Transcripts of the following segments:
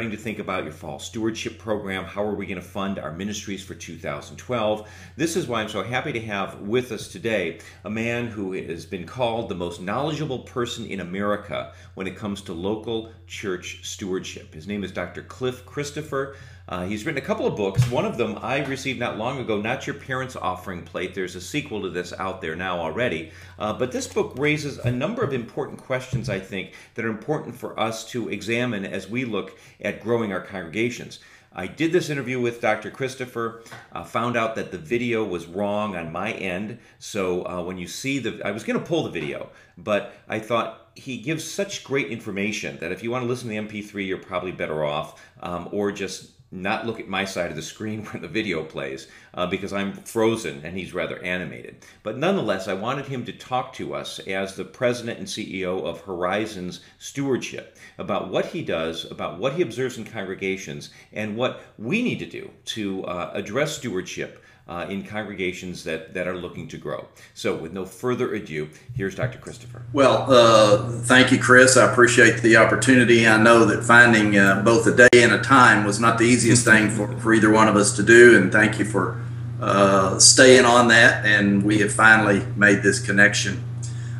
starting to think about your fall stewardship program, how are we going to fund our ministries for 2012? This is why I'm so happy to have with us today a man who has been called the most knowledgeable person in America when it comes to local church stewardship. His name is Dr. Clif Christopher. Uh, he's written a couple of books. One of them I received not long ago, Not Your Parents' Offering Plate. There's a sequel to this out there now already. Uh, but this book raises a number of important questions, I think, that are important for us to examine as we look at growing our congregations. I did this interview with Dr. Christopher, uh, found out that the video was wrong on my end. So uh, when you see the, I was going to pull the video, but I thought he gives such great information that if you want to listen to the MP3, you're probably better off, um, or just not look at my side of the screen when the video plays uh, because I'm frozen and he's rather animated. But nonetheless, I wanted him to talk to us as the president and CEO of Horizons Stewardship about what he does, about what he observes in congregations, and what we need to do to uh, address stewardship uh, in congregations that, that are looking to grow. So, with no further ado, here's Dr. Christopher. Well, uh, thank you, Chris. I appreciate the opportunity. I know that finding uh, both a day and a time was not the easiest thing for, for either one of us to do, and thank you for uh, staying on that. And we have finally made this connection.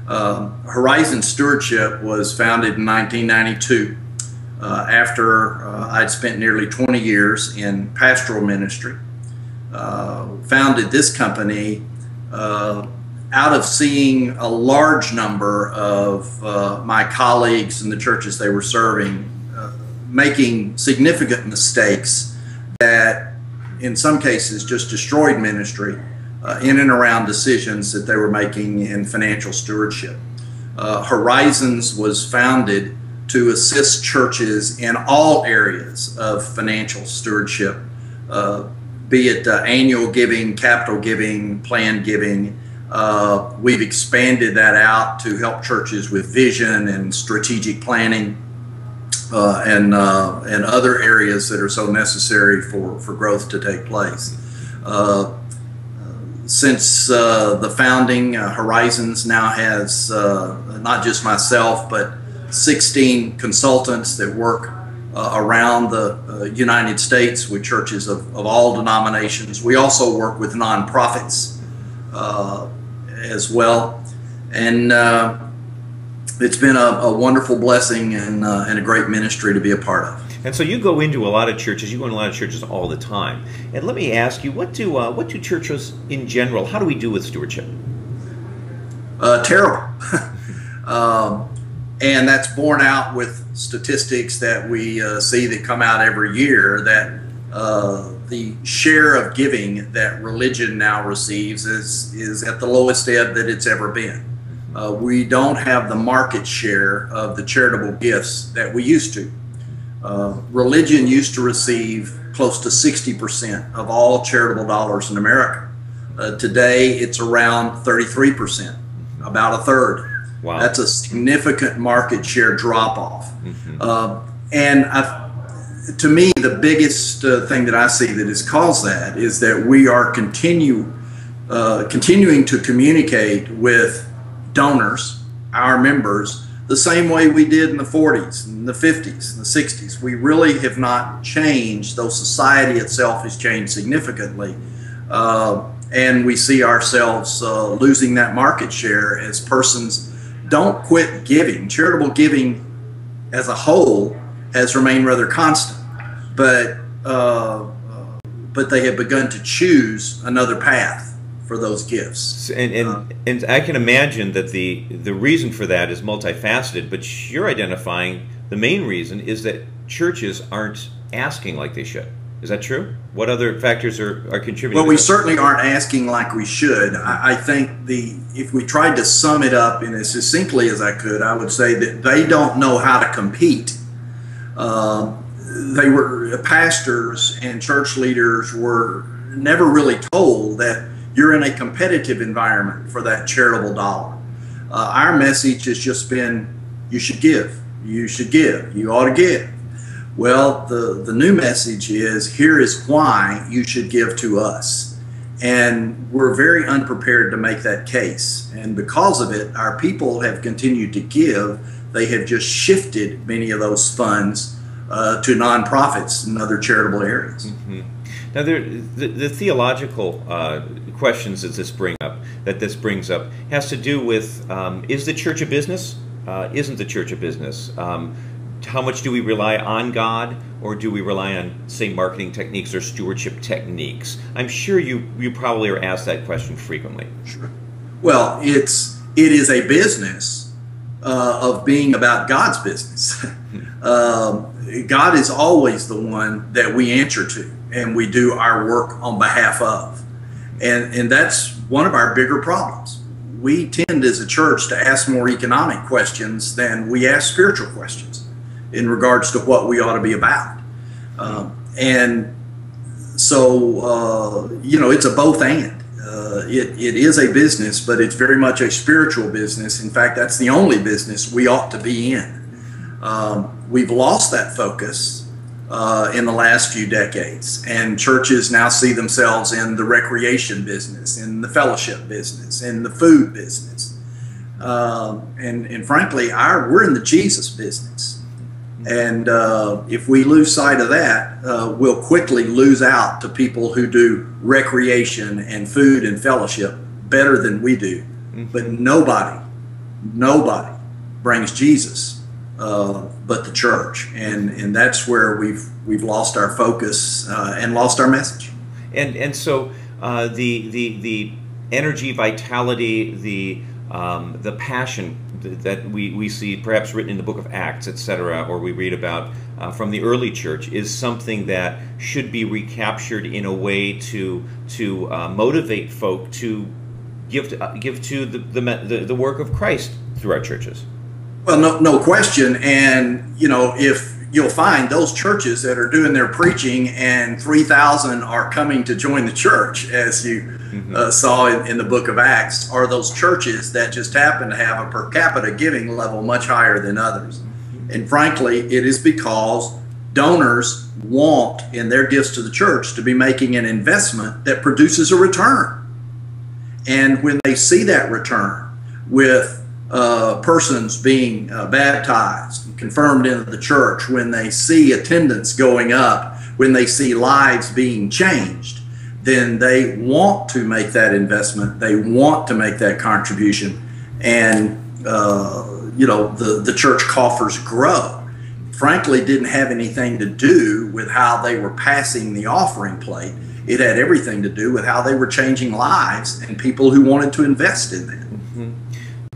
Um, Horizon Stewardship was founded in 1992. Uh, after uh, I'd spent nearly 20 years in pastoral ministry uh, founded this company uh, out of seeing a large number of uh, my colleagues in the churches they were serving uh, making significant mistakes that, in some cases, just destroyed ministry uh, in and around decisions that they were making in financial stewardship. Uh, Horizons was founded to assist churches in all areas of financial stewardship be it uh, annual giving, capital giving, planned giving. Uh, we've expanded that out to help churches with vision and strategic planning uh, and, uh, and other areas that are so necessary for, for growth to take place. Uh, since uh, the founding, Horizons now has not just myself, but 16 consultants that work uh, around the uh, United States with churches of, of all denominations. We also work with nonprofits uh, as well. And uh, it's been a, a wonderful blessing and, uh, and a great ministry to be a part of. And so you go into a lot of churches. You go into a lot of churches all the time. And let me ask you, what do uh, what do churches in general? How do we do with stewardship? terrible. um, and that's borne out with statistics that we uh, see that come out every year that uh, the share of giving that religion now receives is is at the lowest ebb that it's ever been. Uh, we don't have the market share of the charitable gifts that we used to. Uh, religion used to receive close to 60% of all charitable dollars in America. Uh, today, it's around 33%, about a third. Wow. That's a significant market share drop off. Mm-hmm. Uh, and I've, to me, the biggest uh, thing that I see that has caused that is that we are continue uh, continuing to communicate with donors, our members, the same way we did in the 40s, and the 50s, and the 60s. We really have not changed, though society itself has changed significantly. Uh, and we see ourselves uh, losing that market share as persons don't quit giving. Charitable giving as a whole has remained rather constant, but uh, but they have begun to choose another path for those gifts. And and, uh, and I can imagine that the the reason for that is multifaceted, but you're identifying the main reason is that churches aren't asking like they should. Is that true? What other factors are, are contributing? Well, we certainly aren't asking like we should. I, I, think the if we tried to sum it up in as succinctly as I could, I would say that they don't know how to compete. Uh, they were pastors and church leaders were never really told that you're in a competitive environment for that charitable dollar. Uh, our message has just been you should give, you should give, you ought to give well, the, the new message is here is why you should give to us. And we're very unprepared to make that case. And because of it, our people have continued to give. They have just shifted many of those funds uh, to nonprofits and other charitable areas. Mm-hmm. Now, there, the, the theological uh, questions that this bring up, that this brings up, has to do with: um, is the church a business? Uh, isn't the church a business? Um, how much do we rely on God, or do we rely on, say, marketing techniques or stewardship techniques? I'm sure you you probably are asked that question frequently. Sure. Well, it's it is a business uh, of being about God's business. um, God is always the one that we answer to and we do our work on behalf of. And, and that's one of our bigger problems. We tend as a church to ask more economic questions than we ask spiritual questions in regards to what we ought to be about. Um, and so, uh, you know, it's a both and. Uh, it, it is a business, but it's very much a spiritual business. In fact, that's the only business we ought to be in. Um, we've lost that focus uh, in the last few decades. And churches now see themselves in the recreation business, in the fellowship business, in the food business. Um, and, and frankly, our, we're in the Jesus business. And uh, if we lose sight of that, uh, we'll quickly lose out to people who do recreation and food and fellowship better than we do. Mm-hmm. But nobody, nobody brings Jesus uh, but the church, and and that's where we've we've lost our focus uh, and lost our message. And and so uh, the the the energy, vitality, the um, the passion that we, we see perhaps written in the book of Acts, etc., or we read about uh, from the early church is something that should be recaptured in a way to to uh, motivate folk to give to, uh, give to the, the, the work of Christ through our churches. Well, no, no question. And, you know, if you'll find those churches that are doing their preaching and 3,000 are coming to join the church, as you mm-hmm. uh, saw in, in, the book of Acts, are those churches that just happen to have a per capita giving level much higher than others. And frankly, it is because donors want in their gifts to the church to be making an investment that produces a return. And when they see that return with uh, persons being uh, baptized and confirmed into the church, when they see attendance going up, when they see lives being changed, then they want to make that investment. They want to make that contribution. And, uh, you know, the, the church coffers grow. Frankly, didn't have anything to do with how they were passing the offering plate. It had everything to do with how they were changing lives and people who wanted to invest in them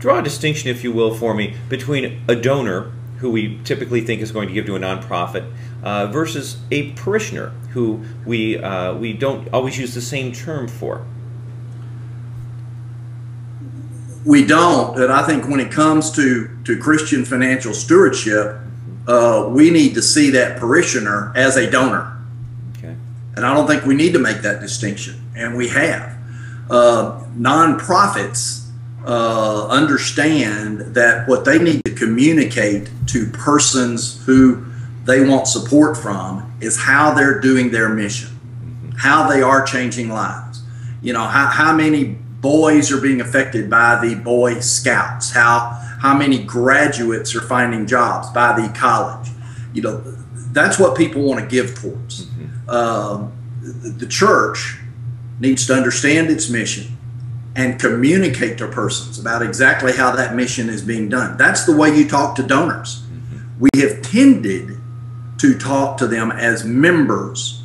draw a distinction, if you will, for me between a donor who we typically think is going to give to a nonprofit uh, versus a parishioner who we uh, we don't always use the same term for. We don't, and I think when it comes to to Christian financial stewardship, uh, we need to see that parishioner as a donor. Okay. And I don't think we need to make that distinction, and we have. Uh, nonprofits uh, understand that what they need to communicate to persons who they want support from is how they're doing their mission, how they are changing lives. You know, how, how many boys are being affected by the Boy Scouts, how, how many graduates are finding jobs by the college. You know, that's what people want to give towards. Mm-hmm. Um, the church needs to understand its mission and communicate to persons about exactly how that mission is being done. That's the way you talk to donors. Mm-hmm. We have tended to talk to them as members.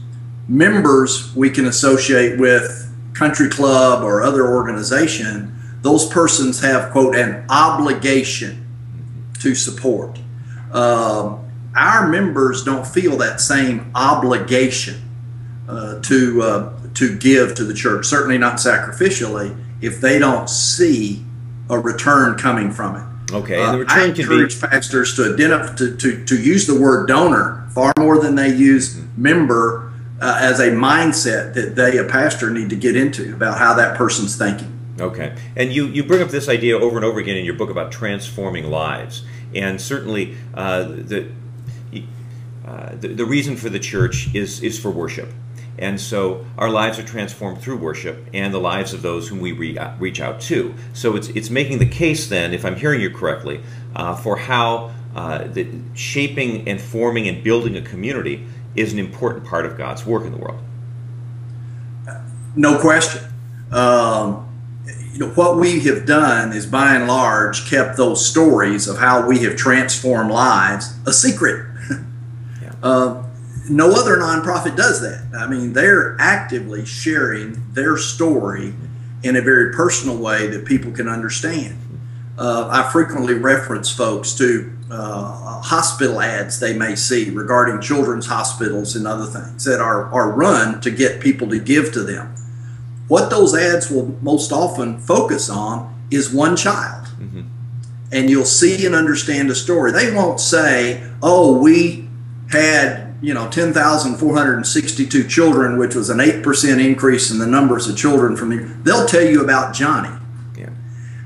Members we can associate with country club or other organization. Those persons have, quote, an obligation to support. Um, our members don't feel that same obligation uh, to uh, to give to the church. Certainly not sacrificially, if they don't see a return coming from it. Okay, and the return uh, I encourage be... pastors to identify to, to, to use the word donor far more than they use member uh, as a mindset that they a pastor need to get into about how that person's thinking. Okay, and you you bring up this idea over and over again in your book about transforming lives, and certainly uh, the, uh, the the reason for the church is is for worship and so our lives are transformed through worship and the lives of those whom we re- reach out to. So it's, it's making the case then, if I'm hearing you correctly, uh, for how uh, that shaping and forming and building a community is an important part of God's work in the world. No question. Um, you know what we have done is by and large kept those stories of how we have transformed lives a secret. yeah. uh, no other nonprofit does that. I mean, they're actively sharing their story in a very personal way that people can understand. Uh, I frequently reference folks to uh, hospital ads they may see regarding children's hospitals and other things that are, are run to get people to give to them. What those ads will most often focus on is one child. Mm-hmm. And you'll see and understand a story. They won't say, oh, we had you know 10,462 children, which was an 8% increase in the numbers of children from the they'll tell you about Johnny.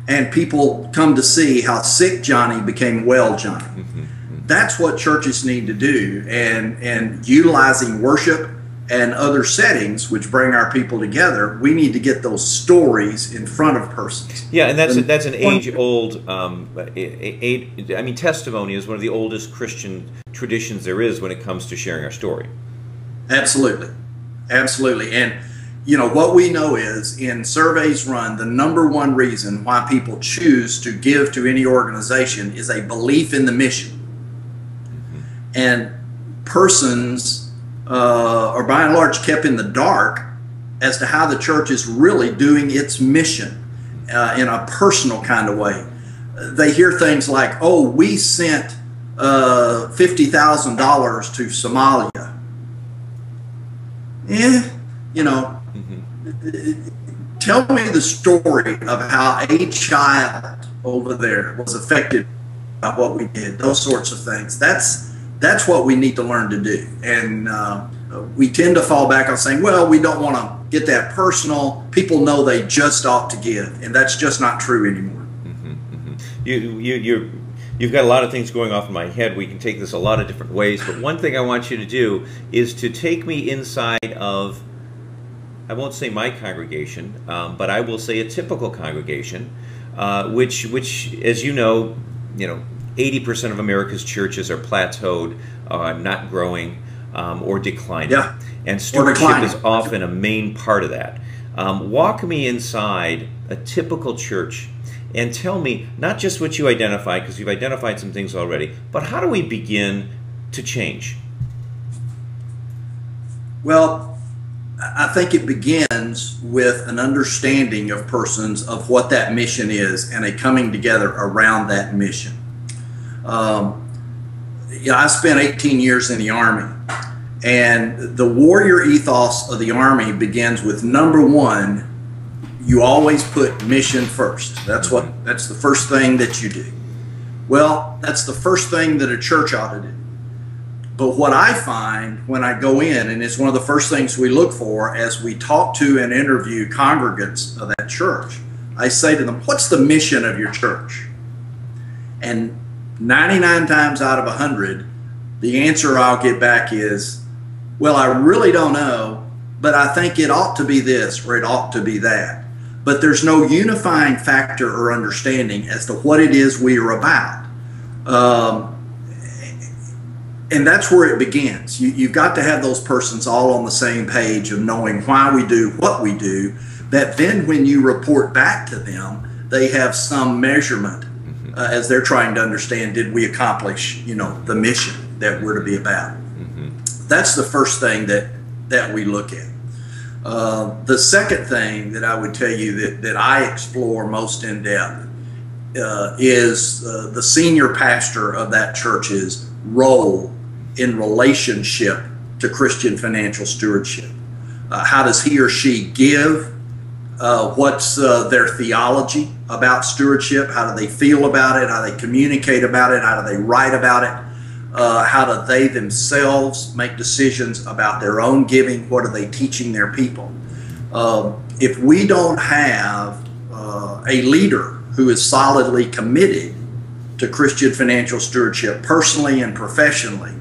And people come to see how sick Johnny became well Johnny. Mm-hmm. Mm-hmm. That's what churches need to do and and utilizing worship and other settings which bring our people together, we need to get those stories in front of persons. Yeah, and that's a, that's an age old. Um, I mean, testimony is one of the oldest Christian traditions there is when it comes to sharing our story. Absolutely, absolutely, and you know what we know is in surveys run, the number one reason why people choose to give to any organization is a belief in the mission, mm-hmm. and persons uh, are by and large kept in the dark as to how the church is really doing its mission uh, in a personal kind of way. They hear things like, oh, we sent uh, $50,000 to Somalia. Yeah, you know. Tell me the story of how a child over there was affected by what we did, those sorts of things. That's that's what we need to learn to do. And uh, we tend to fall back on saying, well, we don't want to get that personal. People know they just ought to give, and that's just not true anymore. Mm-hmm, mm-hmm. You, you, you you've got a lot of things going off in my head. We can take this a lot of different ways, but one thing I want you to do is to take me inside of, I won't say my congregation, um, but I will say a typical congregation, uh, which, which, as you know, you know, 80% of America's churches are plateaued, uh, not growing, um, or declining. Yeah. And stewardship is often a main part of that. Um, walk me inside a typical church and tell me not just what you identify, because you've identified some things already, but how do we begin to change? Well, I think it begins with an understanding of persons of what that mission is and a coming together around that mission. Um, yeah, I spent 18 years in the Army, and the warrior ethos of the Army begins with number one, you always put mission first. That's what that's the first thing that you do. Well, that's the first thing that a church ought to do. But what I find when I go in, and it's one of the first things we look for as we talk to and interview congregants of that church, I say to them, What's the mission of your church? And 99 times out of 100, the answer I'll get back is, well, I really don't know, but I think it ought to be this or it ought to be that. But there's no unifying factor or understanding as to what it is we are about. Um, and that's where it begins. You, you've got to have those persons all on the same page of knowing why we do what we do, that then when you report back to them, they have some measurement uh, as they're trying to understand did we accomplish you know the mission that we're to be about mm-hmm. that's the first thing that that we look at uh, the second thing that I would tell you that, that I explore most in depth uh, is uh, the senior pastor of that church's role in relationship to Christian financial stewardship. Uh, how does he or she give? Uh, what's uh, their theology about stewardship? How do they feel about it? How do they communicate about it? How do they write about it? Uh, how do they themselves make decisions about their own giving? What are they teaching their people? Um, if we don't have uh, a leader who is solidly committed to Christian financial stewardship, personally and professionally,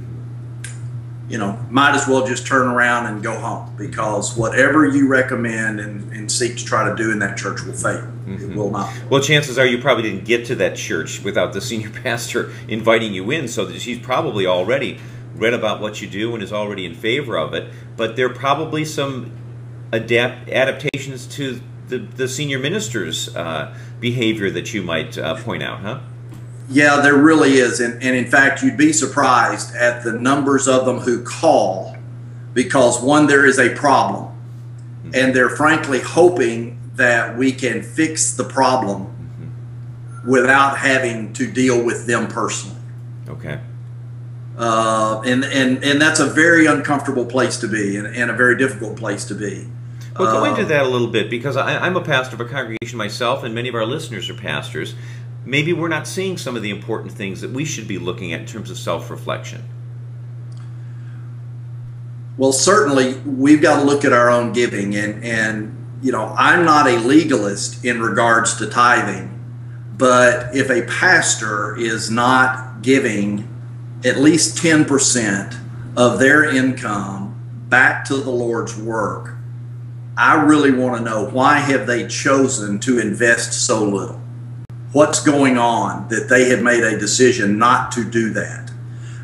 you know, might as well just turn around and go home because whatever you recommend and, and seek to try to do in that church will fail. Mm-hmm. It will not. Well, chances are you probably didn't get to that church without the senior pastor inviting you in, so that she's probably already read about what you do and is already in favor of it. But there are probably some adapt adaptations to the, the senior minister's uh, behavior that you might uh, point out, huh? Yeah, there really is. And, and in fact, you'd be surprised at the numbers of them who call because, one, there is a problem. Mm-hmm. And they're frankly hoping that we can fix the problem mm-hmm. without having to deal with them personally. Okay. Uh, and, and, and that's a very uncomfortable place to be and, and a very difficult place to be. Well, go into uh, that a little bit because I, am a pastor of a congregation myself, and many of our listeners are pastors maybe we're not seeing some of the important things that we should be looking at in terms of self reflection. Well, certainly we've got to look at our own giving, and and you know I'm not a legalist in regards to tithing, but if a pastor is not giving at least ten percent of their income back to the Lord's work, I really want to know why have they chosen to invest so little what's going on that they have made a decision not to do that.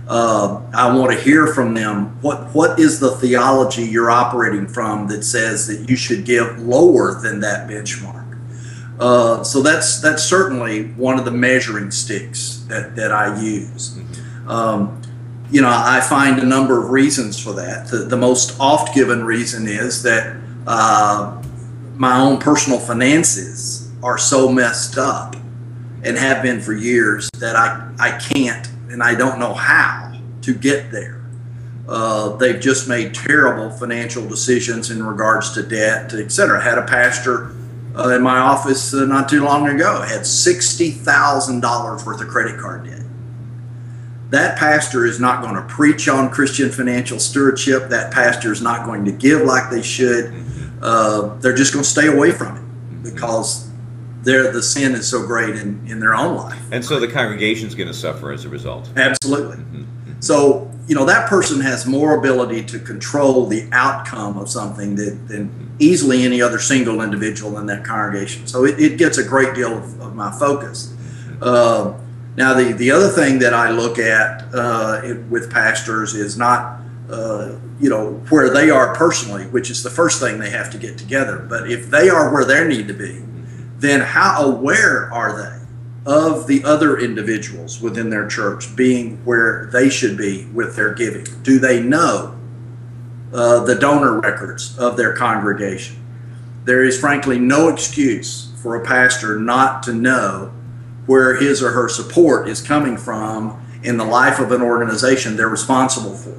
Uh, I want to hear from them what what is the theology you're operating from that says that you should give lower than that benchmark. Uh, so that's that's certainly one of the measuring sticks that, that I use. Um, you know, I find a number of reasons for that. The, the most oft given reason is that uh, my own personal finances are so messed up and have been for years that I, I can't and I don't know how to get there. Uh, they've just made terrible financial decisions in regards to debt, et cetera. Had a pastor uh, in my office uh, not too long ago had $60,000 worth of credit card debt. That pastor is not going to preach on Christian financial stewardship. That pastor is not going to give like they should. Uh, they're just going to stay away from it because their the sin is so great in, in their own life. And so the congregation is going to suffer as a result. Absolutely. Mm-hmm. mm-hmm. So, you know, that person has more ability to control the outcome of something than, than easily any other single individual in that congregation. So it, it gets a great deal of, of my focus. Uh, now, the, the other thing that I look at uh, it, with pastors is not, uh, you know, where they are personally, which is the first thing they have to get together. But if they are where they need to be, then how aware are they of the other individuals within their church being where they should be with their giving? Do they know uh, the donor records of their congregation? There is frankly no excuse for a pastor not to know where his or her support is coming from in the life of an organization they're responsible for.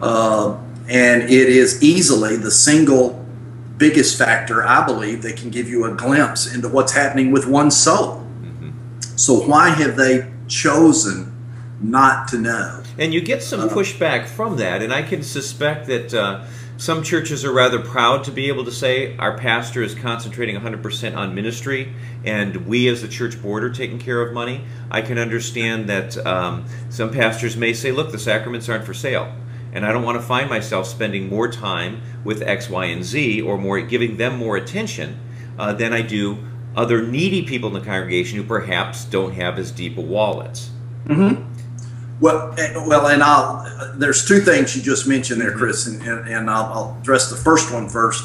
Uh, and it is easily the single biggest factor, I believe, that can give you a glimpse into what's happening with one soul. Mm-hmm. So, why have they chosen not to know? And you get some uh, pushback from that, and I can suspect that uh, some churches are rather proud to be able to say our pastor is concentrating 100% on ministry, and we as the church board are taking care of money. I can understand that um, some pastors may say, look, the sacraments aren't for sale and I don't want to find myself spending more time with X, Y, and Z or more giving them more attention uh, than I do other needy people in the congregation who perhaps don't have as deep a wallets. Mm-hmm. Well, well, and I'll. There's two things you just mentioned there, Chris, and, and, and I'll, I'll address the first one first,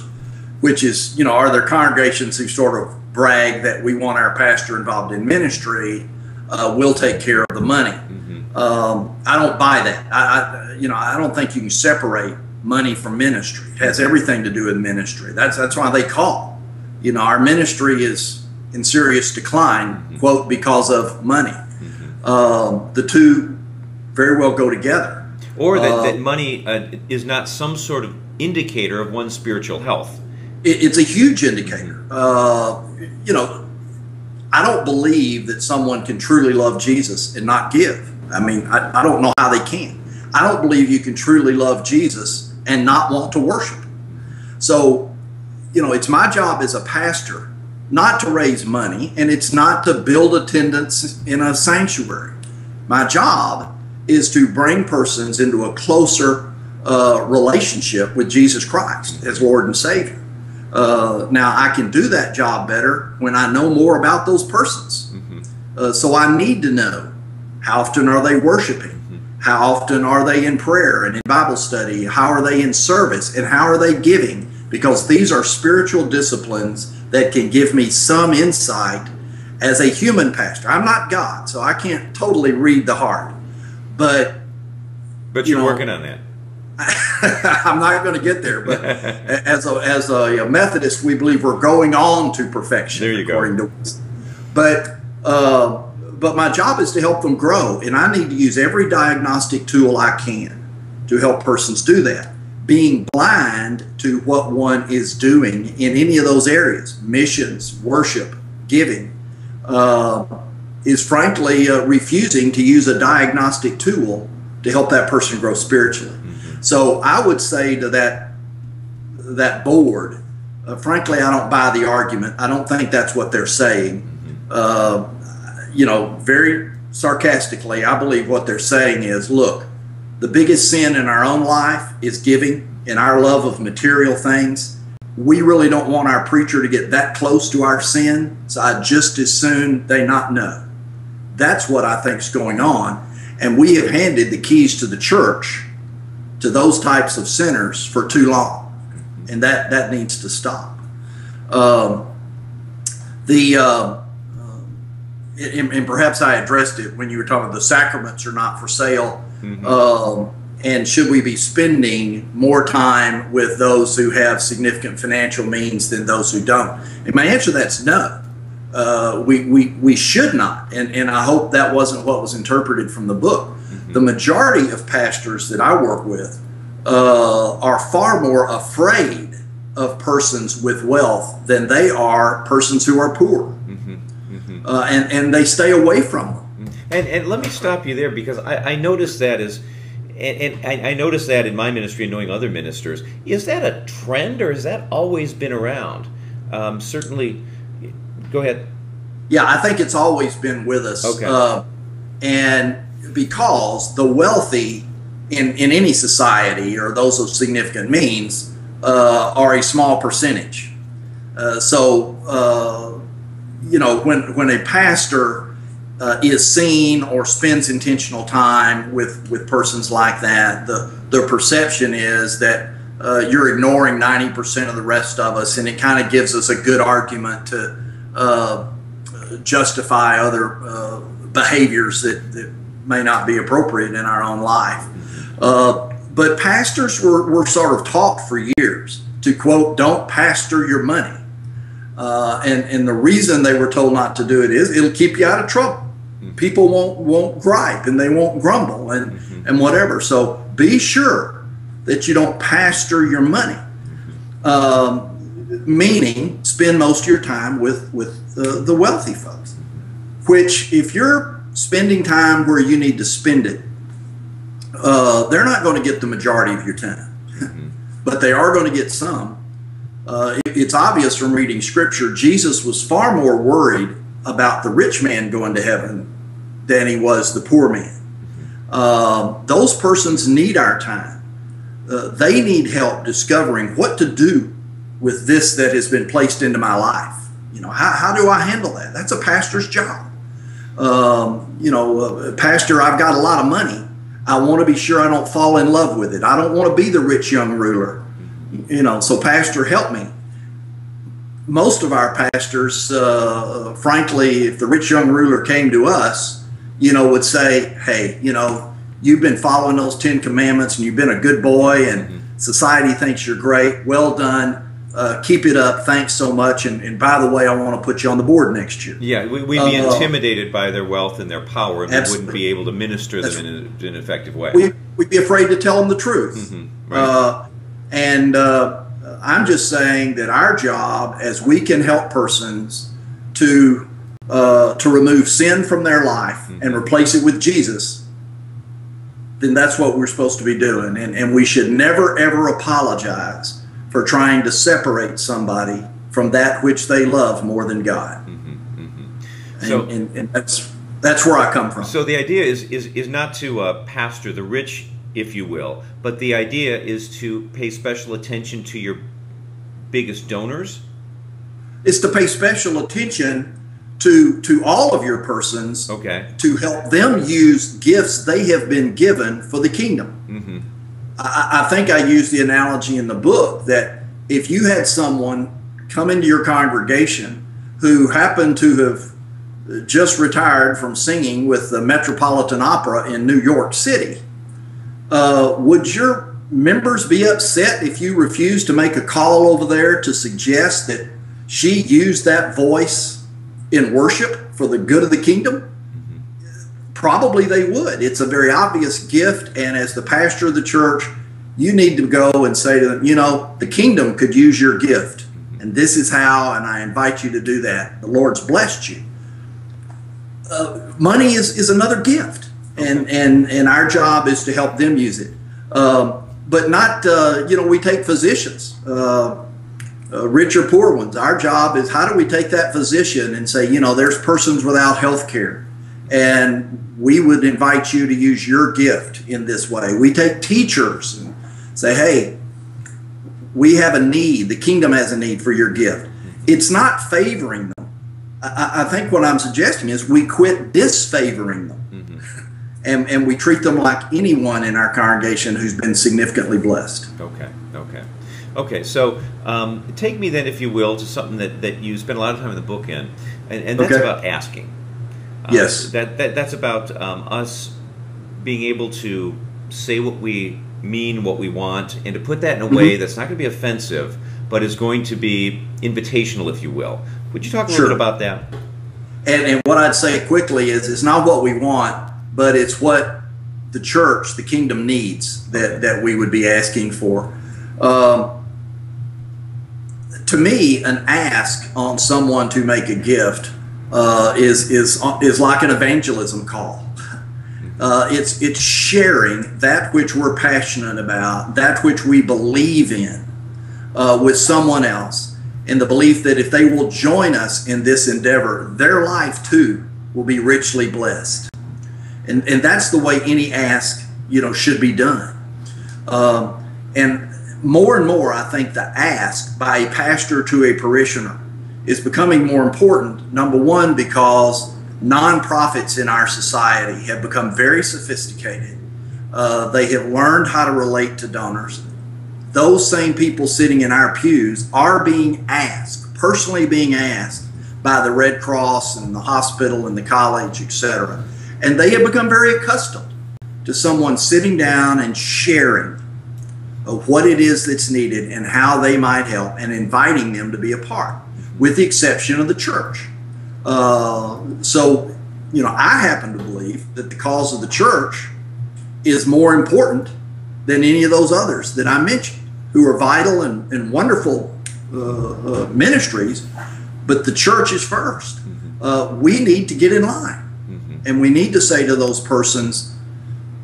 which is, you know, are there congregations who sort of brag that we want our pastor involved in ministry? Uh, we'll take care of the money. Mm-hmm. Um, I don't buy that. I, I you know, I don't think you can separate money from ministry. It has everything to do with ministry. That's that's why they call. You know, our ministry is in serious decline, mm-hmm. quote, because of money. Mm-hmm. Um, the two very well go together. Or that, uh, that money uh, is not some sort of indicator of one's spiritual health. It, it's a huge indicator. Uh, you know, I don't believe that someone can truly love Jesus and not give. I mean, I, I don't know how they can. I don't believe you can truly love Jesus and not want to worship. So, you know, it's my job as a pastor not to raise money and it's not to build attendance in a sanctuary. My job is to bring persons into a closer uh, relationship with Jesus Christ as Lord and Savior. Uh, now, I can do that job better when I know more about those persons. Mm-hmm. Uh, so I need to know how often are they worshiping? How often are they in prayer and in Bible study? How are they in service? And how are they giving? Because these are spiritual disciplines that can give me some insight as a human pastor. I'm not God, so I can't totally read the heart. But but you're you know, working on that. I'm not going to get there, but as a, as a Methodist, we believe we're going on to perfection. There you go. To, but uh, but my job is to help them grow, and I need to use every diagnostic tool I can to help persons do that. Being blind to what one is doing in any of those areas, missions, worship, giving, uh, is frankly uh, refusing to use a diagnostic tool to help that person grow spiritually. So I would say to that that board, uh, frankly, I don't buy the argument. I don't think that's what they're saying. Uh, you know, very sarcastically, I believe what they're saying is, look, the biggest sin in our own life is giving and our love of material things. We really don't want our preacher to get that close to our sin, so I'd just as soon they not know. That's what I think is going on. And we have handed the keys to the church to those types of sinners for too long, and that that needs to stop. Um, the uh, and, and, perhaps I addressed it when you were talking. About the sacraments are not for sale, mm-hmm. um, and should we be spending more time with those who have significant financial means than those who don't? And my answer to that's no. Uh, we, we, we should not. And, and I hope that wasn't what was interpreted from the book the majority of pastors that I work with uh, are far more afraid of persons with wealth than they are persons who are poor. Mm-hmm. Mm-hmm. Uh, and, and they stay away from them. Mm-hmm. And, and let me stop you there because I, I noticed that as, and, and I, I noticed that in my ministry and knowing other ministers. Is that a trend or has that always been around? Um, certainly, go ahead. Yeah, I think it's always been with us. Okay. Uh, and because the wealthy in, in any society or those of significant means uh, are a small percentage. Uh, so, uh, you know, when, when a pastor uh, is seen or spends intentional time with, with persons like that, the, the perception is that uh, you're ignoring 90% of the rest of us, and it kind of gives us a good argument to uh, justify other behaviors that, that may not be appropriate in our own life. Uh, but pastors were, were sort of taught for years to quote, don't pastor your money. Uh, and, and the reason they were told not to do it is it'll keep you out of trouble. People won't, won't gripe and they won't grumble and, mm-hmm. and whatever. So be sure that you don't pastor your money. Um, meaning spend most of your time with, with uh, the wealthy folks. Which, if you're spending time where you need to spend it, uh, they're not going to get the majority of your time, mm-hmm. but they are going to get some. Uh, it, it's obvious from reading scripture, Jesus was far more worried about the rich man going to heaven than he was the poor man. Uh, those persons need our time. Uh, they need help discovering what to do with this that has been placed into my life. You know, how, how do I handle that? That's a pastor's job um, you know, uh, Pastor, I've got a lot of money. I want to be sure I don't fall in love with it. I don't want to be the rich young ruler. You know, so Pastor, help me. Most of our pastors, uh, frankly, if the rich young ruler came to us, you know, would say, hey, you know, you've been following those Ten Commandments and you've been a good boy and mm-hmm. society thinks you're great. Well done uh, keep it up. Thanks so much. And, and, by the way, I want to put you on the board next year. Yeah, we, would be uh, intimidated by their wealth and their power, and absolutely. we wouldn't be able to minister them in, a, in, an effective way. We, would be afraid to tell them the truth. Mm-hmm. Right. Uh, and uh, I'm just saying that our job, as we can help persons to uh, to remove sin from their life mm-hmm. and replace it with Jesus, then that's what we're supposed to be doing. And, and we should never, ever apologize for trying to separate somebody from that which they love more than God. Mm-hmm, mm-hmm. So, and, and, and, that's that's where I come from. So the idea is is is not to uh, pastor the rich if you will. But the idea is to pay special attention to your biggest donors. It's to pay special attention to to all of your persons. Okay. To help them use gifts they have been given for the kingdom. Mm-hmm. I, I think I used the analogy in the book that if you had someone come into your congregation who happened to have just retired from singing with the Metropolitan Opera in New York City, uh, would your members be upset if you refused to make a call over there to suggest that she used that voice in worship for the good of the kingdom? Probably they would. It's a very obvious gift, and as the pastor of the church, you need to go and say to them, you know, the kingdom could use your gift, and this is how, and I invite you to do that. The Lord's blessed you. Uh, money is, is another gift, and, and, and our job is to help them use it. Um, but not, uh, you know, we take physicians, uh, uh, rich or poor ones. Our job is how do we take that physician and say, you know, there's persons without health care, and we would invite you to use your gift in this way. We take teachers and say, hey, we have a need, the kingdom has a need for your gift. It's not favoring them. I, I think what I'm suggesting is we quit disfavoring them. And, and we treat them like anyone in our congregation who's been significantly blessed. Okay, okay. Okay, so um, take me then, if you will, to something that, that you spend a lot of time in the book in, and, and that's okay. about asking. Um, yes. That, that That's about um, us being able to say what we mean, what we want, and to put that in a mm-hmm. way that's not going to be offensive, but is going to be invitational, if you will. Would you talk a sure. little bit about that? And, and what I'd say quickly is it's not what we want, but it's what the church, the kingdom needs that, that we would be asking for. Um, to me, an ask on someone to make a gift uh, is is is like an evangelism call. Uh, it's it's sharing that which we're passionate about, that which we believe in, uh, with someone else, in the belief that if they will join us in this endeavor, their life too will be richly blessed. And and that's the way any ask you know should be done. Um, and more and more, I think the ask by a pastor to a parishioner is becoming more important. Number one, because nonprofits in our society have become very sophisticated. Uh, they have learned how to relate to donors. Those same people sitting in our pews are being asked, personally being asked by the Red Cross and the hospital and the college, etc. And they have become very accustomed to someone sitting down and sharing of what it is that's needed and how they might help and inviting them to be a part, with the exception of the church. Uh, so, you know, I happen to believe that the cause of the church is more important than any of those others that I mentioned, who are vital and, and wonderful uh, uh, ministries, but the church is 1st mm-hmm. uh, we need to get in line. And we need to say to those persons,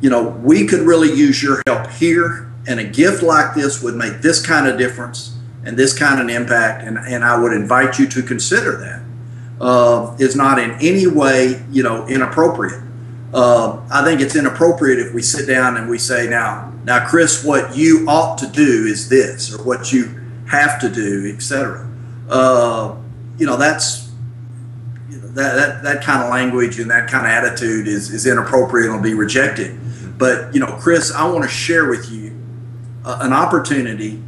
you know, we could really use your help here and a gift like this would make this kind of difference and this kind of impact, and, and I would invite you to consider that. Uh, is not in any way, you know, inappropriate. Uh, I think it's inappropriate if we sit down and we say, now, now, Chris, what you ought to do is this, or what you have to do, etc. Uh, you know, that's that, that that kind of language and that kind of attitude is is inappropriate and will be rejected. But you know, Chris, I want to share with you uh, an opportunity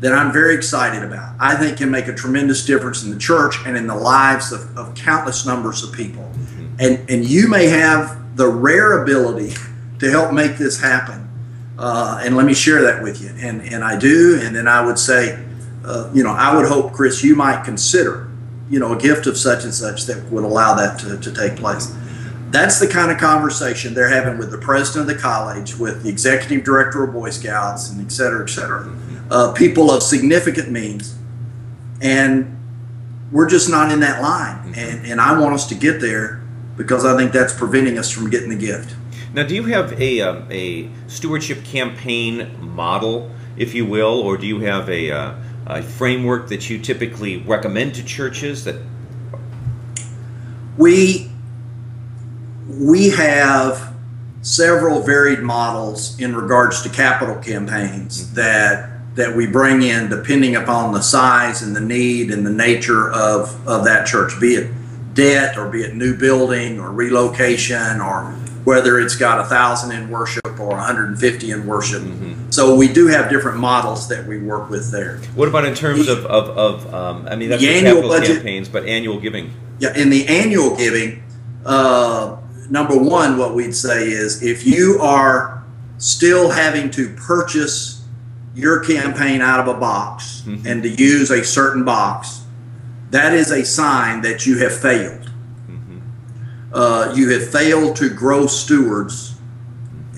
that I'm very excited about. I think can make a tremendous difference in the church and in the lives of, of countless numbers of people. Mm-hmm. And, and you may have the rare ability to help make this happen. Uh, and let me share that with you. And, and I do. And then I would say, uh, you know, I would hope, Chris, you might consider, you know, a gift of such and such that would allow that to, to take place. That's the kind of conversation they're having with the president of the college, with the executive director of Boy Scouts, and et cetera, et cetera. Uh, people of significant means. And we're just not in that line. And, and I want us to get there because I think that's preventing us from getting the gift. Now, do you have a, uh, a stewardship campaign model, if you will, or do you have a, uh, a framework that you typically recommend to churches that we we have several varied models in regards to capital campaigns mm-hmm. that that we bring in depending upon the size and the need and the nature of, of that church, be it debt or be it new building or relocation or whether it's got a thousand in worship or 150 in worship. Mm-hmm. So we do have different models that we work with there. What about in terms of, of, of um, I mean, that's the annual budget, campaigns, but annual giving? Yeah, in the annual giving, uh, number one, what we'd say is if you are still having to purchase your campaign out of a box mm-hmm. and to use a certain box, that is a sign that you have failed. Uh, you have failed to grow stewards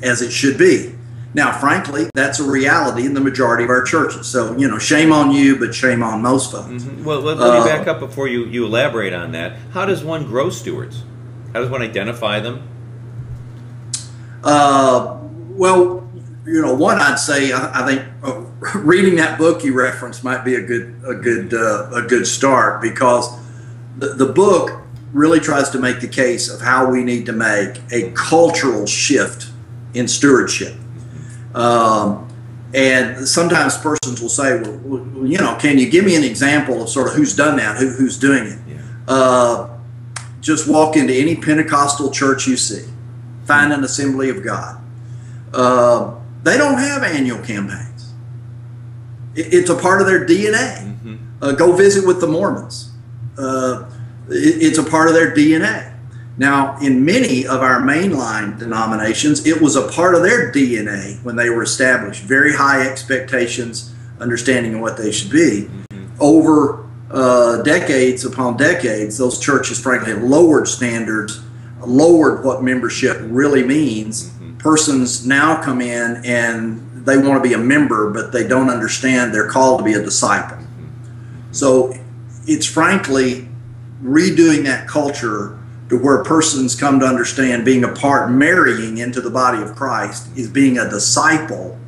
as it should be. Now, frankly, that's a reality in the majority of our churches. So, you know, shame on you, but shame on most folks. Mm-hmm. Well, let, let uh, me back up before you, you elaborate on that. How does one grow stewards? How does one identify them? Uh, well, you know, one I'd say I, I think uh, reading that book you referenced might be a good a good uh, a good start because the, the book really tries to make the case of how we need to make a cultural shift in stewardship. Um, and sometimes persons will say, well, well, you know, can you give me an example of sort of who's done that, who, who's doing it? Yeah. Uh, just walk into any Pentecostal church you see, find an assembly of God. Uh, they don't have annual campaigns. It, it's a part of their DNA. Mm-hmm. Uh, go visit with the Mormons. Uh, it's a part of their DNA. Now, in many of our mainline denominations, it was a part of their DNA when they were established. Very high expectations, understanding of what they should be. Mm-hmm. Over uh, decades upon decades, those churches, frankly, have lowered standards, lowered what membership really means. Mm-hmm. Persons now come in and they want to be a member, but they don't understand they're called to be a disciple. Mm-hmm. So it's frankly redoing that culture to where persons come to understand being a part, marrying into the body of Christ, is being a disciple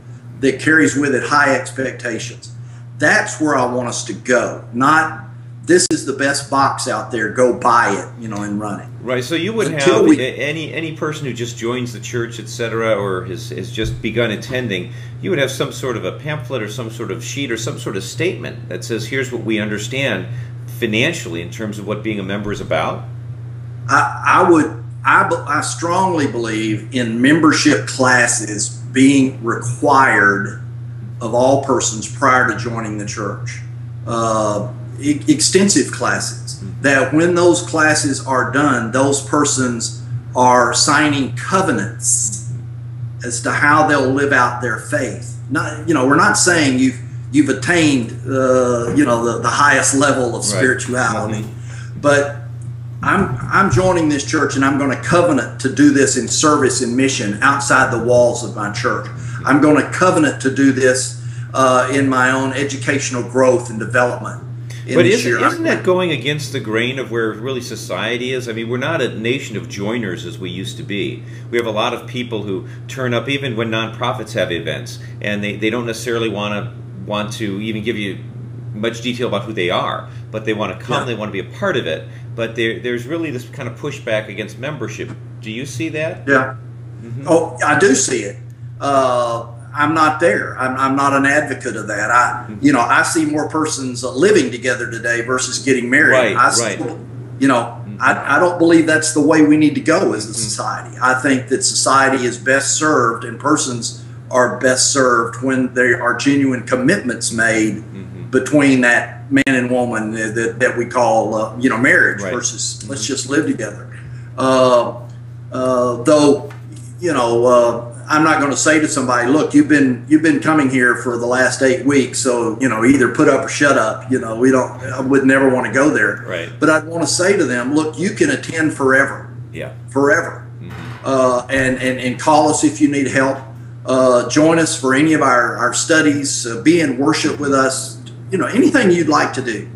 that carries with it high expectations that's where I want us to go. Not this is the best box out there. Go buy it, you know, and run it. Right. So you would Until have we, any any person who just joins the church, etc., or has has just begun attending. You would have some sort of a pamphlet or some sort of sheet or some sort of statement that says, "Here's what we understand financially in terms of what being a member is about." I, I would. I, I strongly believe in membership classes being required of all persons prior to joining the church. Uh, e- extensive classes that when those classes are done, those persons are signing covenants as to how they'll live out their faith. Not, you know, we're not saying you've you've attained, uh, you know, the, the highest level of spirituality, right. Mm-hmm. but I'm I'm joining this church and I'm going to covenant to do this in service and mission outside the walls of my church. I'm going to covenant to do this uh, in my own educational growth and development. But isn't, isn't that going against the grain of where really society is? I mean, we're not a nation of joiners as we used to be. We have a lot of people who turn up even when nonprofits have events, and they, they don't necessarily want to want to even give you much detail about who they are, but they want to come, yeah. they want to be a part of it. But there, there's really this kind of pushback against membership. Do you see that? Yeah. Mm-hmm. Oh, I do see it. Uh, I'm not there. I'm, I'm not an advocate of that. I, you know, I see more persons living together today versus getting married. Right, I right. You know, I, I don't believe that's the way we need to go as a mm-hmm. society. I think that society is best served and persons are best served when there are genuine commitments made mm-hmm. between that man and woman that, that we call, uh, you know, marriage right. versus mm-hmm. let's just live together. Uh, uh, though, you know, uh, I'm not going to say to somebody, look, you've been you've been coming here for the last eight weeks, so you know either put up or shut up. You know, we don't. I would never want to go there. Right. But I'd want to say to them, look, you can attend forever. Yeah. Forever. Mm-hmm. Uh, and and and call us if you need help. Uh, join us for any of our our studies. Uh, be in worship with us. You know, anything you'd like to do.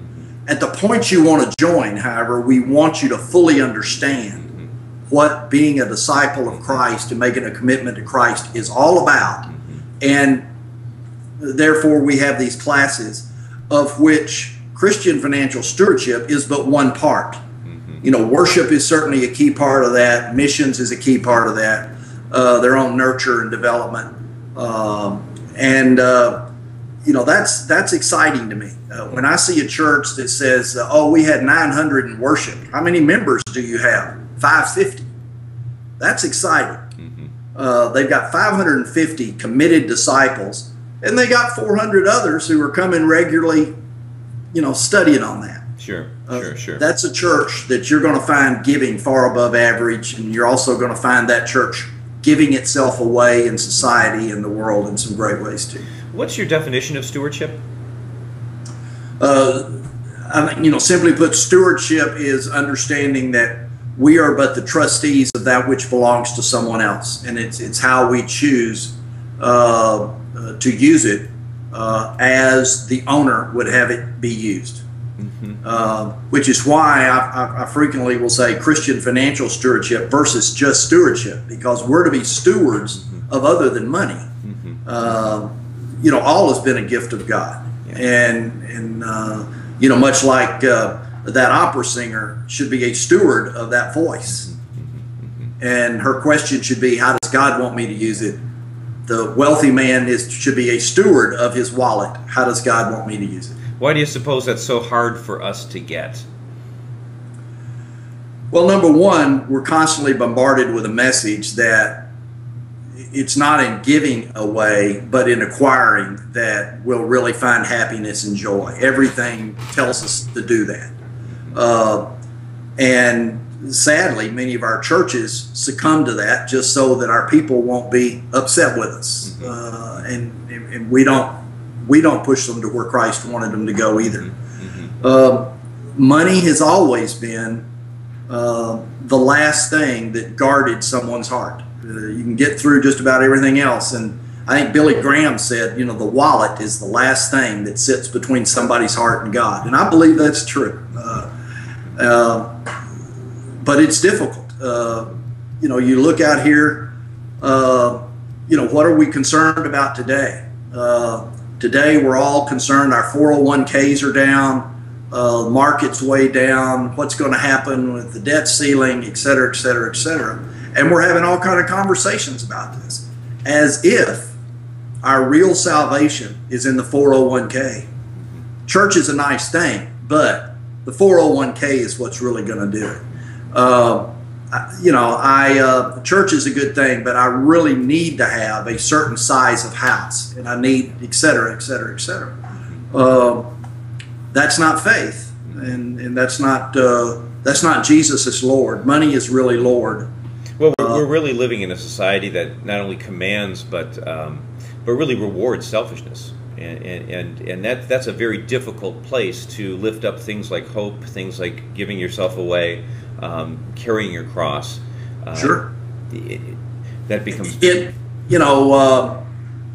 At the point you want to join, however, we want you to fully understand what being a disciple of Christ and making a commitment to Christ is all about. And therefore, we have these classes of which Christian financial stewardship is but one part. You know, worship is certainly a key part of that, missions is a key part of that. Uh, their own nurture and development. Um, and uh, you know that's that's exciting to me. Uh, when I see a church that says, uh, "Oh, we had 900 in worship," how many members do you have? 550. That's exciting. Mm-hmm. Uh, they've got 550 committed disciples, and they got 400 others who are coming regularly, you know, studying on that. Sure, uh, sure, sure. That's a church that you're going to find giving far above average, and you're also going to find that church giving itself away in society and the world in some great ways too. What's your definition of stewardship? Uh, I, you know, simply put, stewardship is understanding that we are but the trustees of that which belongs to someone else, and it's it's how we choose uh, uh, to use it uh, as the owner would have it be used. Mm-hmm. Uh, which is why I, I, I, frequently will say Christian financial stewardship versus just stewardship, because we're to be stewards mm-hmm. of other than money. Mm-hmm. Uh, you know, all has been a gift of God, yeah. and and uh, you know, much like uh, that opera singer should be a steward of that voice, mm-hmm. and her question should be, "How does God want me to use it?" The wealthy man is should be a steward of his wallet. How does God want me to use it? Why do you suppose that's so hard for us to get? Well, number one, we're constantly bombarded with a message that it's not in giving away, but in acquiring that we'll really find happiness and joy. Everything tells us to do that. Uh, and sadly, many of our churches succumb to that just so that our people won't be upset with us. Mm-hmm. Uh, and, and we don't we don't push them to where Christ wanted them to go either. Mm-hmm. Uh, money has always been uh, the last thing that guarded someone's heart. Uh, you can get through just about everything else. And I think Billy Graham said, you know, the wallet is the last thing that sits between somebody's heart and God. And I believe that's true. Uh, uh, but it's difficult. Uh, you know, you look out here, you know, what are we concerned about today? Today, we're all concerned our 401ks are down, uh, market's way down, what's going to happen with the debt ceiling, et cetera, et cetera, et cetera. And we're having all kind of conversations about this as if our real salvation is in the 401k. Church is a nice thing, but the 401k is what's really going to do it. Uh, you know, I uh, church is a good thing, but I really need to have a certain size of house, and I need et cetera, et cetera, et cetera. Uh, that's not faith, and and that's not uh, that's not Jesus as Lord. Money is really Lord. Well, we're, we're, really living in a society that not only commands but um, but really rewards selfishness. And, and, and, and that, that's a very difficult place to lift up things like hope, things like giving yourself away, um, carrying your cross. Uh, sure. It, that becomes it. You know, uh,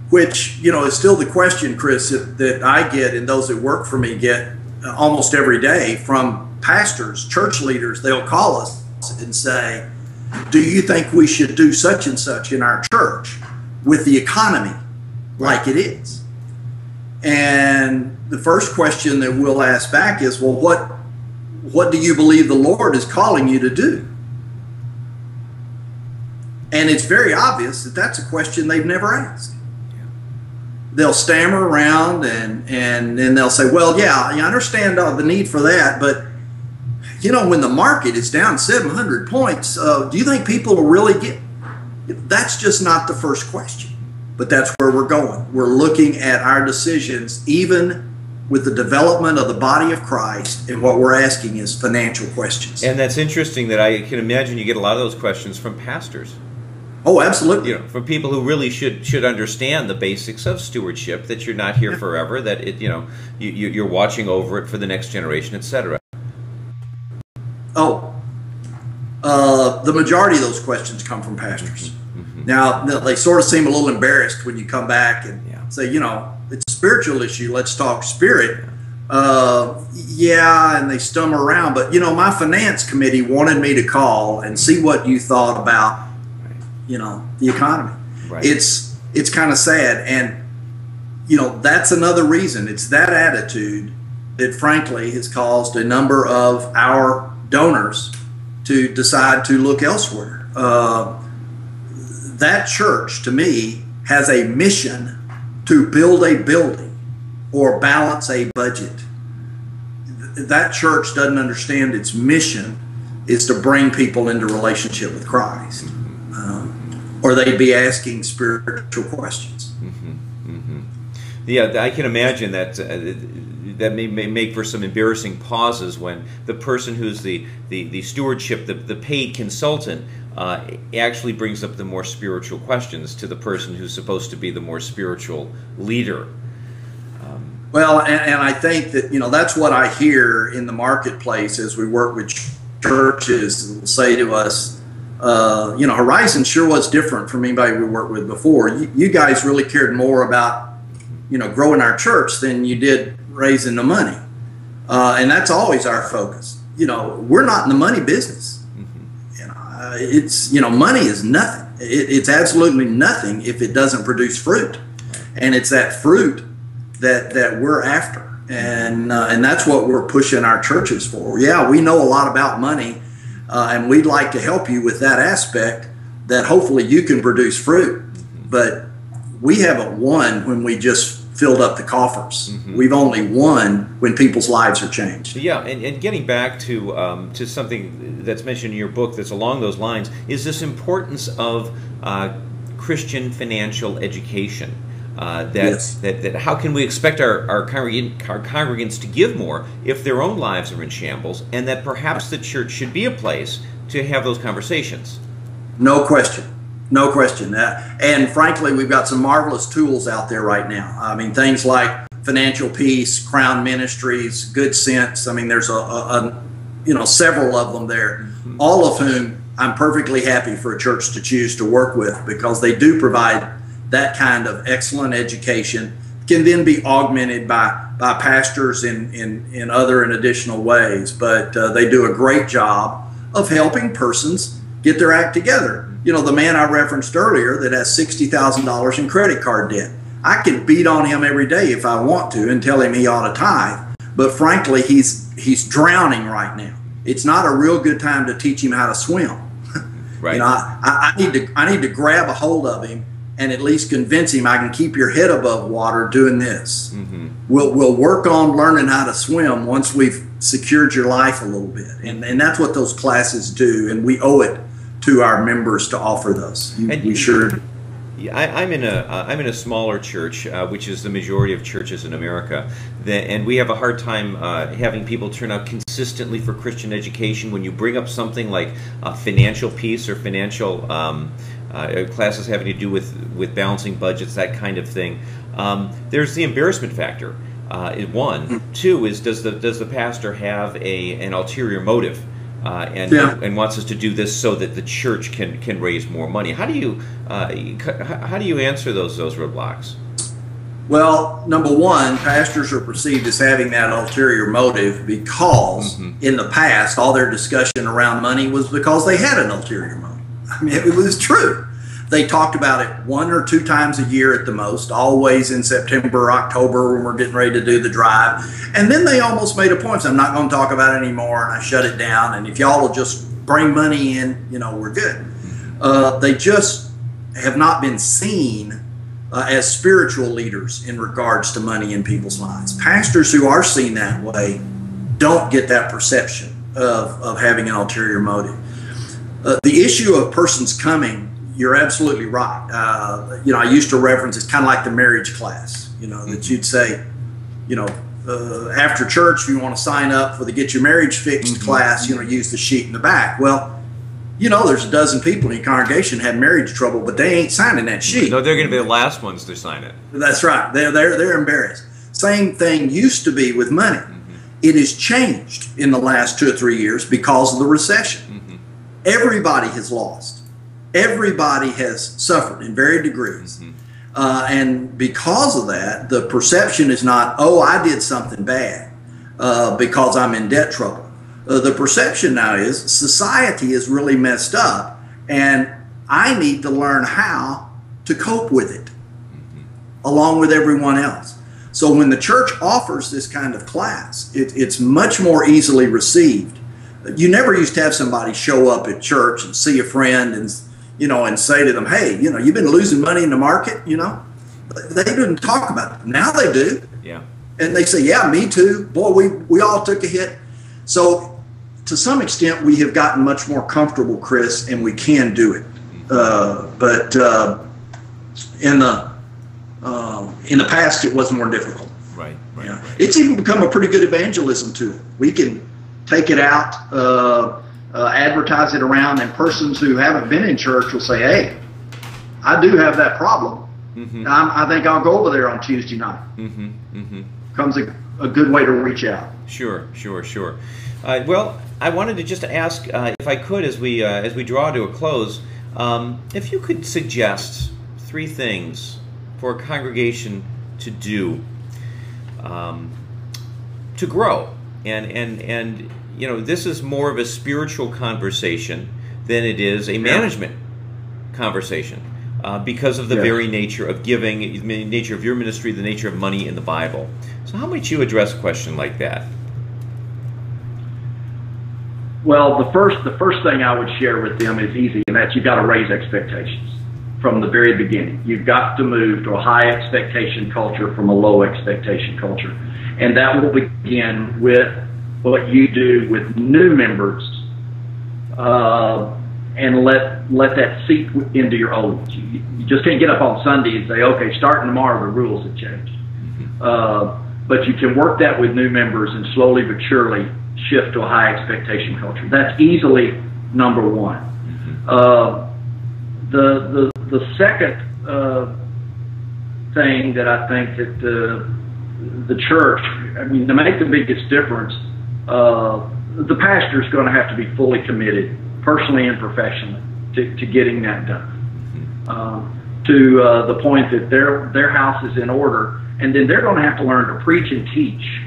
which you know is still the question, Chris, that, that I get and those that work for me get uh, almost every day from pastors, church leaders. They'll call us and say, "Do you think we should do such and such in our church with the economy like it is?" And the first question that we'll ask back is, "Well, what what do you believe the Lord is calling you to do? And it's very obvious that that's a question they've never asked. They'll stammer around and, and then they'll say, Well, yeah, I understand the need for that, but you know, when the market is down 700 points, uh, do you think people will really get? That's just not the first question, but that's where we're going. We're looking at our decisions, even with the development of the body of Christ, and what we're asking is financial questions. And that's interesting that I can imagine you get a lot of those questions from pastors. Oh, absolutely. You know, from people who really should should understand the basics of stewardship. That you're not here yeah. forever. That it, you know, you, you're watching over it for the next generation, etc. Oh, uh, the majority of those questions come from pastors. Mm-hmm. mm-hmm. Now they sort of seem a little embarrassed when you come back and yeah. say, you know, it's a spiritual issue. Let's talk spirit. Uh, yeah, and they stumble around. But you know, my finance committee wanted me to call and see what you thought about, you know, the economy. Right. It's it's kind of sad, and you know that's another reason. It's that attitude that, frankly, has caused a number of our donors to decide to look elsewhere. Uh, that church to me has a mission to build a building or balance a budget. That church doesn't understand its mission is to bring people into relationship with Christ, um, or they'd be asking spiritual questions. Mm-hmm, mm-hmm. Yeah, I can imagine that. Uh, that may, may, make for some embarrassing pauses when the person who's the, the, the stewardship, the, the paid consultant, uh, actually brings up the more spiritual questions to the person who's supposed to be the more spiritual leader. Um, well, and, and, I think that you know that's what I hear in the marketplace as we work with churches will say to us, uh, you know, Horizon sure was different from anybody we worked with before. You, you, guys really cared more about, you know, growing our church than you did raising the money, uh, and that's always our focus. You know, we're not in the money business. Uh, it's you know, money is nothing. It, it's absolutely nothing if it doesn't produce fruit, and it's that fruit that that we're after and uh, and that's what we're pushing our churches for. Yeah, we know a lot about money, uh, and we'd like to help you with that aspect. That hopefully you can produce fruit, but we haven't won when we just filled up the coffers. Mm-hmm. We've only won when people's lives are changed. Yeah, and, and getting back to um, to something that's mentioned in your book that's along those lines is this importance of uh, Christian financial education. Uh, that, yes. that, that how can we expect our, our, our congregants to give more if their own lives are in shambles, and that perhaps the church should be a place to have those conversations? No question. No question. Uh, and frankly, we've got some marvelous tools out there right now. I mean, things like Financial Peace, Crown Ministries, Good Sense. I mean, there's a, a, a you know several of them there, mm-hmm. all of whom I'm perfectly happy for a church to choose to work with because they do provide that kind of excellent education can then be augmented by, by pastors in, in, in other and additional ways. But uh, they do a great job of helping persons get their act together. You know, the man I referenced earlier that has $60,000 in credit card debt. I can beat on him every day if I want to and tell him he ought to tithe. But frankly, he's he's drowning right now. It's not a real good time to teach him how to swim. Right. you know, I, I need to I need to grab a hold of him and at least convince him I can keep your head above water doing this. Mm-hmm. We'll, we'll work on learning how to swim once we've secured your life a little bit. And, and that's what those classes do. And we owe it to our members to offer those. You, we sure Yeah, I, am in a am in a smaller church, uh, which is the majority of churches in America, that, and we have a hard time uh, having people turn out consistently for Christian education. When you bring up something like a financial peace or financial um, uh, classes having to do with with balancing budgets, that kind of thing. Um, there's the embarrassment factor. Uh, one, mm. two is does the does the pastor have a an ulterior motive? Uh, and yeah. and wants us to do this so that the church can can raise more money. How do you uh, how do you answer those those roadblocks? Well, number one, pastors are perceived as having that ulterior motive because mm-hmm. in the past all their discussion around money was because they had an ulterior motive. I mean, it was true. They talked about it one or two times a year at the most, always in September, October when we're getting ready to do the drive. And then they almost made a point. So I'm not going to talk about it anymore. And I shut it down. And if y'all will just bring money in, you know, we're good. Uh, they just have not been seen uh, as spiritual leaders in regards to money in people's lives. Pastors who are seen that way don't get that perception of, of having an ulterior motive. Uh, the issue of persons coming, you're absolutely right. Uh, you know, I used to reference it's kind of like the marriage class. You know, that mm-hmm. you'd say, you know, uh, after church, if you want to sign up for the Get Your Marriage Fixed mm-hmm. class, you know, use the sheet in the back. Well, you know, there's a dozen people in your congregation have marriage trouble, but they ain't signing that sheet. No, they're going to be the last ones to sign it. That's right. They're they're they're embarrassed. Same thing used to be with money. Mm-hmm. It has changed in the last two or three years because of the recession. Mm-hmm everybody has lost. Everybody has suffered in varied degrees. Mm-hmm. Uh, and because of that, the perception is not, oh, I did something bad uh, because I'm in debt trouble. Uh, the perception now is society is really messed up, and I need to learn how to cope with it mm-hmm. along with everyone else. So when the church offers this kind of class, it, it's much more easily received you never used to have somebody show up at church and see a friend and you know, and say to them, hey, you know, you've been losing money in the market, you know. They didn't talk about it. Now they do. Yeah. And they say, yeah, me too. Boy, we, we all took a hit. So to some extent, we have gotten much more comfortable, Chris, and we can do it. Uh, but uh, in the uh, in the past, it was more difficult. Right. Right. Yeah. right. It's even become a pretty good evangelism tool. We can take it out, uh, advertise it around, and persons who haven't been in church will say, "Hey, I do have that problem. Mm-hmm. I'm, I think I'll go over there on Tuesday night." Mm-hmm. Mm-hmm. Comes a, a good way to reach out. Sure, sure, sure. Uh, well, I wanted to just ask, uh, if I could, as we uh, as we draw to a close, um, if you could suggest three things for a congregation to do um, to grow, and and and you know, this is more of a spiritual conversation than it is a management conversation. Uh, because of the Yes. very nature of giving, the nature of your ministry, the nature of money in the Bible. So, how might you address a question like that? Well, the first the first thing I would share with them is easy, and that's you've got to raise expectations from the very beginning. You've got to move to a high expectation culture from a low expectation culture, and that will begin with what you do with new members, uh, and let let that seep into your old. You, you just can't get up on Sunday and say, okay, starting tomorrow the rules have changed. Uh, but you can work that with new members and slowly but surely shift to a high expectation culture. That's easily number one. Uh, the the the second uh, thing that I think that the the church, I mean, to make the biggest difference, uh, the pastor is going to have to be fully committed, personally and professionally, to, to getting that done. Um, to uh, the point that their their house is in order, and then they're going to have to learn to preach and teach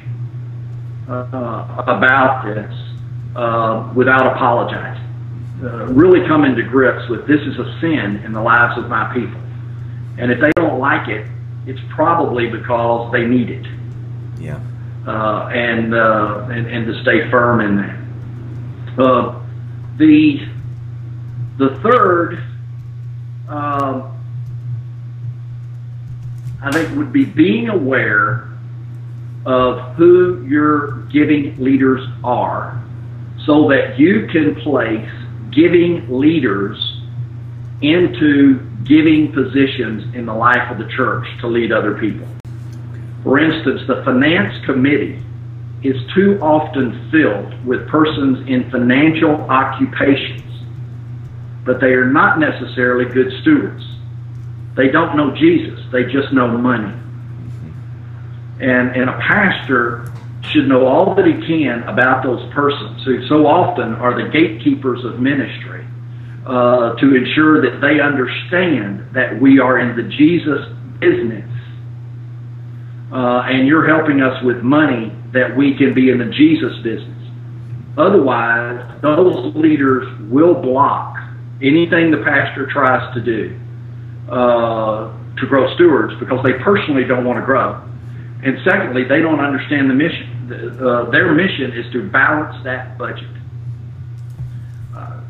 uh, about this uh, without apologizing. Uh, really come into grips with this is a sin in the lives of my people, and if they don't like it, it's probably because they need it, Yeah. Uh, and, uh, and and to stay firm in that. Uh, the the third. Um, I think would be being aware of who your giving leaders are so that you can place giving leaders into giving positions in the life of the church to lead other people. For instance, the finance committee is too often filled with persons in financial occupations, but they are not necessarily good stewards. They don't know Jesus, they just know money. And, and a pastor should know all that he can about those persons who so often are the gatekeepers of ministry uh, to ensure that they understand that we are in the Jesus business. Uh, and you're helping us with money that we can be in the Jesus business. Otherwise, those leaders will block anything the pastor tries to do uh, to grow stewards because they personally don't want to grow. And secondly, they don't understand the mission. Uh, their mission is to balance that budget. Uh,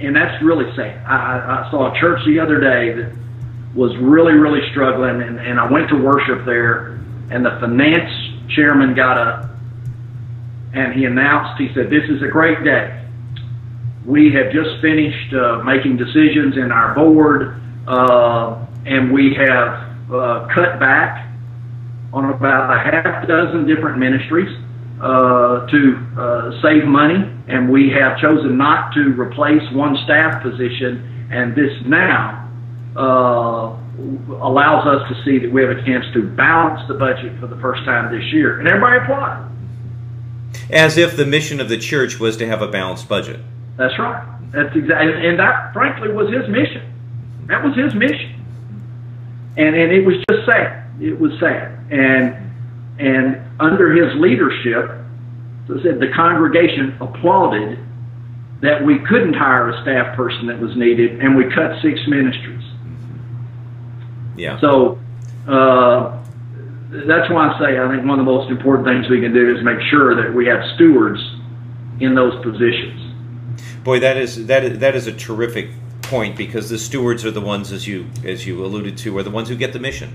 and that's really sad. I, I- I saw a church the other day that was really, really struggling, and, and I went to worship there, and the finance chairman got up and he announced, he said, This is a great day. We have just finished uh, making decisions in our board, uh, and we have uh, cut back on about a half dozen different ministries uh, to uh, save money, and we have chosen not to replace one staff position, and this now uh, allows us to see that we have a chance to balance the budget for the first time this year, and everybody applauded. As if the mission of the church was to have a balanced budget. That's right. That's exactly, and that frankly was his mission. That was his mission, and and it was just sad. It was sad, and and under his leadership, as I said the congregation applauded that we couldn't hire a staff person that was needed, and we cut six ministries. Yeah. So uh, that's why I say I think one of the most important things we can do is make sure that we have stewards in those positions. Boy, that is that is that is a terrific point because the stewards are the ones, as you as you alluded to, are the ones who get the mission,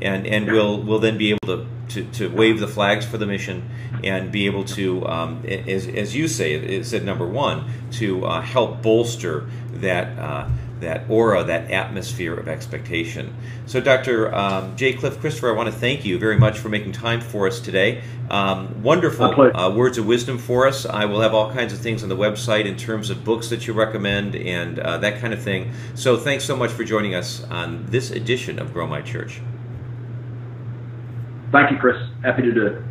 and and yeah. will will then be able to, to, to wave the flags for the mission and be able to, um, as as you say, it said number one to uh, help bolster that. Uh, that aura, that atmosphere of expectation. So, Dr. Um, J. Clif Christopher, I want to thank you very much for making time for us today. Um, wonderful uh, words of wisdom for us. I will have all kinds of things on the website in terms of books that you recommend and uh, that kind of thing. So, thanks so much for joining us on this edition of Grow My Church. Thank you, Chris. Happy to do it.